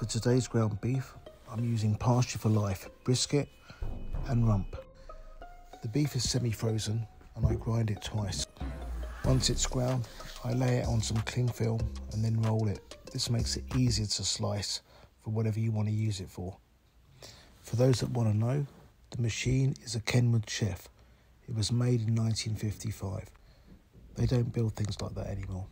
For today's ground beef, I'm using Pasture for Life brisket and rump. The beef is semi-frozen and I grind it twice. Once it's ground, I lay it on some cling film and then roll it. This makes it easier to slice for whatever you want to use it for. For those that want to know, the machine is a Kenwood Chef. It was made in 1955. They don't build things like that anymore.